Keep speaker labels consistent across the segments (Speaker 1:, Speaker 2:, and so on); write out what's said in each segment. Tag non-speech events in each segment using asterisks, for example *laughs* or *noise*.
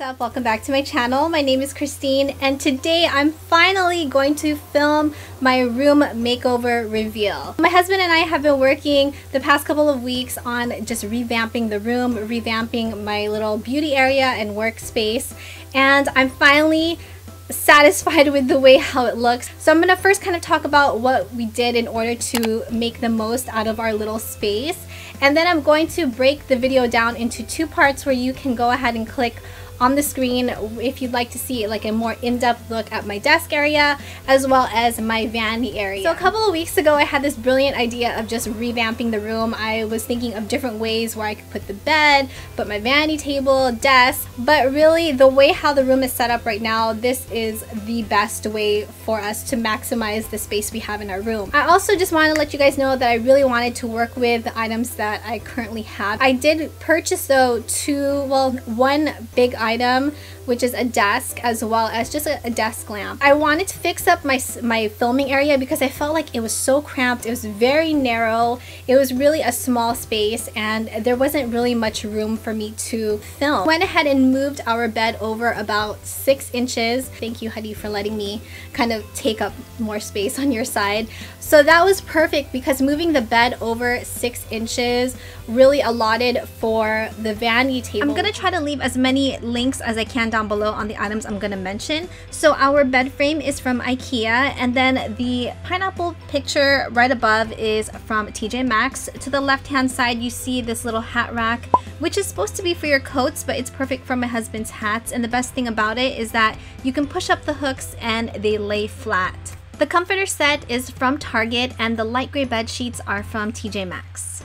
Speaker 1: up? Welcome back to my channel. My name is Christine and today I'm finally going to film my room makeover reveal. My husband and I have been working the past couple of weeks on just revamping the room, revamping my little beauty area and workspace and I'm finally satisfied with the way how it looks. So I'm to first kind of talk about what we did in order to make the most out of our little space and then I'm going to break the video down into two parts where you can go ahead and click on the screen if you'd like to see like a more in-depth look at my desk area as well as my vanity area. So a couple of weeks ago I had this brilliant idea of just revamping the room. I was thinking of different ways where I could put the bed, put my vanity table, desk, but really the way how the room is set up right now, this is the best way for us to maximize the space we have in our room. I also just want to let you guys know that I really wanted to work with the items that I currently have. I did purchase though two, well one big item item, which is a desk as well as just a, a, desk lamp. I wanted to fix up my, my filming area because I felt like it was so cramped. It was very narrow. It was really a small space and there wasn't really much room for me to film. Went ahead and moved our bed over about six inches. Thank you, Hadi, for letting me kind of take up more space on your side. So that was perfect because moving the bed over six inches really allotted for the vanity table. I'm gonna try to leave as many links as I can down below on the items I'm gonna mention. So our bed frame is from Ikea and then the pineapple picture right above is from TJ Maxx. To the left hand side you see this little hat rack which is supposed to be for your coats but it's perfect for my husband's hats and the best thing about it is that you can push up the hooks and they lay flat. The comforter set is from Target and the light gray bed sheets are from TJ Maxx.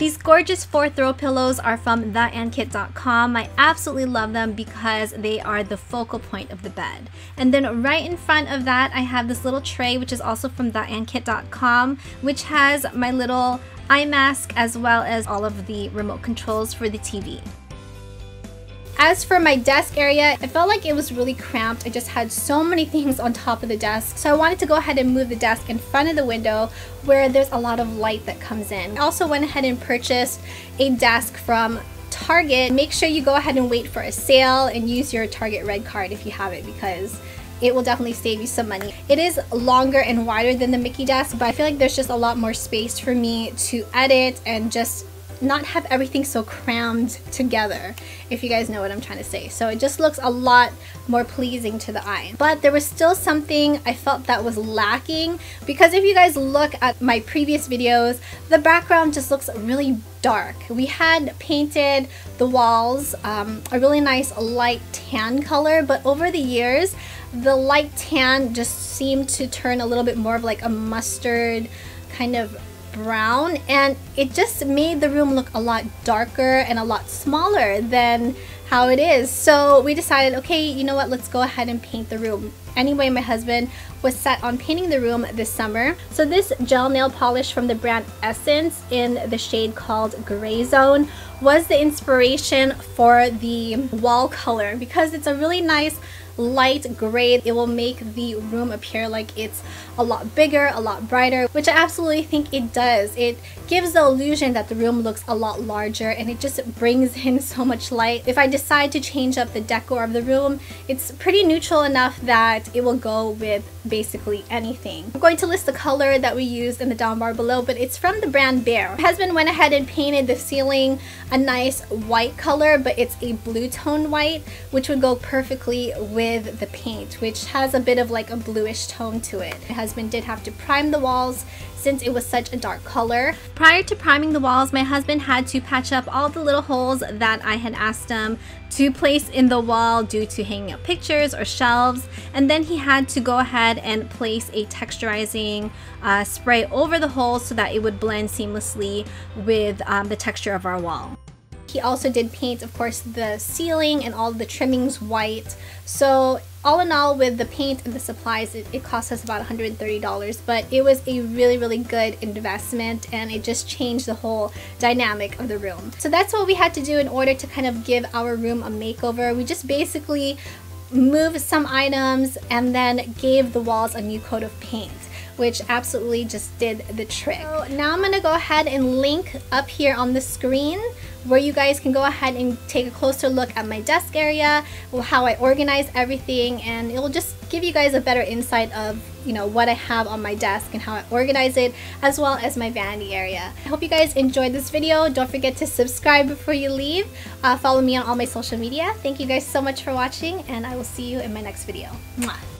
Speaker 1: These gorgeous four throw pillows are from theankit.com. I absolutely love them because they are the focal point of the bed. And then right in front of that, I have this little tray, which is also from theankit.com, which has my little eye mask as well as all of the remote controls for the TV. As for my desk area, I felt like it was really cramped. I just had so many *laughs* things on top of the desk. So I wanted to go ahead and move the desk in front of the window where there's a lot of light that comes in. I also went ahead and purchased a desk from Target. Make sure you go ahead and wait for a sale and use your Target red card if you have it because it will definitely save you some money. It is longer and wider than the Micke desk, but I feel like there's just a lot more space for me to edit and just not have everything so crammed together, if you guys know what I'm trying to say. So it just looks a lot more pleasing to the eye. But there was still something I felt that was lacking because if you guys look at my previous videos, the background just looks really dark. We had painted the walls um, a really nice light tan color, but over the years, the light tan just seemed to turn a little bit more of like a mustard kind of brown and it just made the room look a lot darker and a lot smaller than how it is. So we decided, okay, you know what, let's go ahead and paint the room. Anyway, my husband was set on painting the room this summer. So this gel nail polish from the brand Essence in the shade called Grey Zone was the inspiration for the wall color because it's a really nice light gray. It will make the room appear like it's a lot bigger, a lot brighter, which I absolutely think it does. It gives the illusion that the room looks a lot larger and it just brings in *laughs* so much light. If I decide to change up the decor of the room, it's pretty neutral enough that it will go with basically anything. I'm going to list the color that we used in the down bar below, but it's from the brand Behr. My husband went ahead and painted the ceiling a nice white color, but it's a blue tone white, which would go perfectly with the paint, which has a bit of like a bluish tone to it. My husband did have to prime the walls since it was such a dark color. Prior to priming the walls, my husband had to patch up all the little holes that I had asked him to place in the wall due to hanging up pictures or shelves. And then he had to go ahead and place a texturizing uh, spray over the holes so that it would blend seamlessly with um, the texture of our wall. He also did paint, of course, the ceiling and all the trimmings white. So all in all, with the paint and the supplies, it, it cost us about $130, but it was a really, really good investment and it just changed the whole dynamic of the room. So that's what we had to do in order to kind of give our room a makeover. We just basically moved some items and then gave the walls a new coat of paint which absolutely just did the trick. So now I'm to go ahead and link up here on the screen where you guys can go ahead and take a closer look at my desk area, how I organize everything, and it will just give you guys a better insight of you know what I have on my desk and how I organize it as well as my vanity area. I hope you guys enjoyed this video. Don't forget to subscribe before you leave. Uh, follow me on all my social media. Thank you guys so much for watching and I will see you in my next video. Mwah.